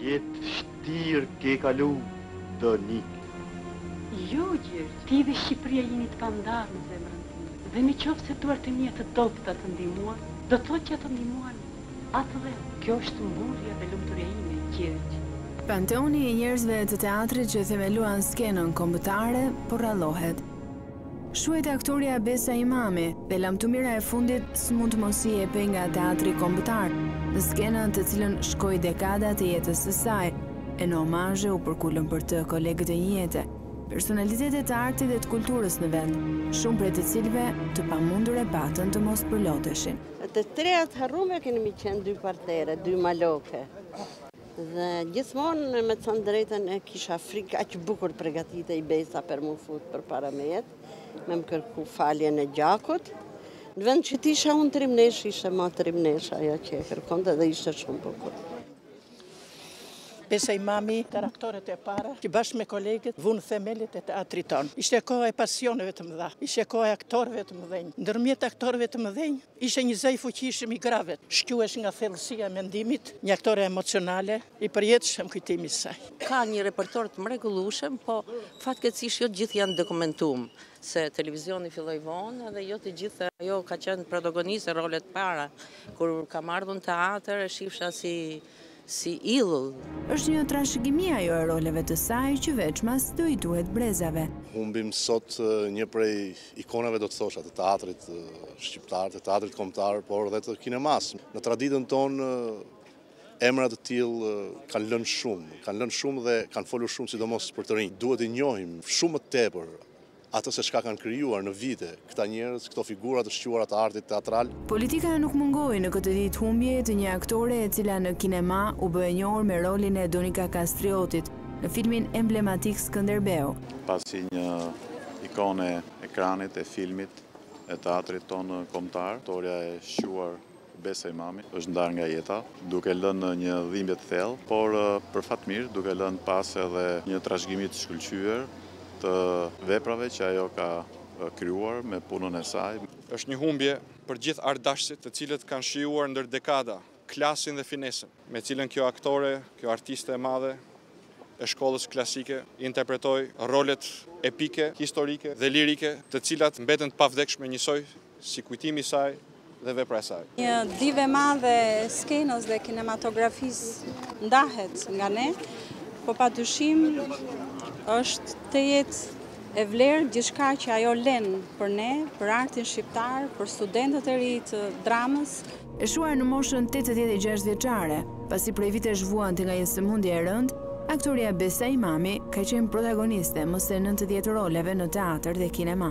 Jetë të vështirë ke kalu, Donikë. Jo, Gjergj, ti dhe Shqipëria jeni të pandarë në zemrën time. Dhe në qoftë se duart e mia të dobëta të ndihmuan, do të thotë që ato ndihmuan atdheun. Kjo është mburrja dhe lumturia ime, Gjergj. Panteoni i njerëzve të teatrit që themeluan skenën kombëtare po rrallohet. Shuhet aktorja Besa Imami dhe lamtumira e fundit s'mund të mos i jepej nga Teatri Kombëtar, në skenën të cilën shkoi dekada të jetës së saj, e në omazhe u përkulën për të kolegët e një jete, personalitete të artit dhe të kulturës në vend, shumë prej të cilëve të pamundur e patën të mos përloteshin. Të treja të harrume kemi qenë dy partnere, dy maloke. Dhe gjithmonë me të thënë të drejtën e kisha frikë aq bukur pregatitej Besa për m'u fut përpara mejet, me më kërku faljen e gjakut. Në vend që t'isha unë trimneshë, ishte ma trimneshë ajo që e kërkonte dhe ishte shumë bukur. Besa Imami, ndër aktoret e para, që bashkë me kolegët vunë themelet e teatrit tonë. Ishte koha e pasioneve të mëdha, ishte koha e aktorëve të mëdhenj. Ndërmjet aktorëve të mëdhenj, Ishte një zë i fuqishëm i gravet, shquhesh nga thellësia e mendimit, një aktore emocionale, i përjetshëm kujtimi i saj. Ka një repertor të mrekullueshëm, po fatkeqësisht jo të gjithë janë dokumentum, se televizioni filloi vonë edhe jo të gjithë ajo ka qenë protagoniste role të para. Kur kam ardhur në teatër e shifsha si si idhull. Është një trashëgimi ajo e roleve të saj që veçmas do i duhet brezave. Humbim sot një prej ikonave do të thosha të teatrit shqiptar, të teatrit kombëtar, por dhe të kinemasë. Në traditën tonë emra të tillë kanë lënë shumë, kanë lënë shumë dhe kanë folur shumë sidomos për të rinjtë. Duhet t'i njohim shumë më tepër. Atë se çka kanë krijuar në vite këta njerëz, këto figura të shquara të artit teatral. Politika nuk mungoi në këtë ditë humbjeje të një aktore e cila në kinema u bë e njohur me rolin e Donika Kastriotit në filmin emblematik Skënderbeu. Pasi një ikonë e ekranit, e filmit, e teatrit tonë kombëtar, aktorja e shquar Besa Imami është ndarë nga jeta, duke lënë një dhimbje të thellë, por për fat të mirë duke lënë pas edhe një trashëgimi të shkëlqyer të veprave që ajo ka krijuar me punën e saj. Është një humbje për gjithë artdashësit të cilët kanë shijuar ndër dekada klasin dhe finesën me të cilën kjo aktore, kjo artiste e madhe e shkollës klasike interpretoi rolet epike, historike dhe lirike të cilat mbeten të pavdekshme njësoj Si kujtimi i saj dhe vepra e saj. Një divë e madhe e skenës dhe kinematografisë ndahet nga ne, po pa dyshim është tejet e vlerë gjithçka që ajo lë për ne, për artin shqiptar, për studentët e rinj të dramës. E shuar në moshën 86 vjeçare, pasi prej vitesh vuante nga një sëmundje e rëndë, aktoria Besa Imami ka qenë protagoniste më se 90 roleve në teatër dhe kinema.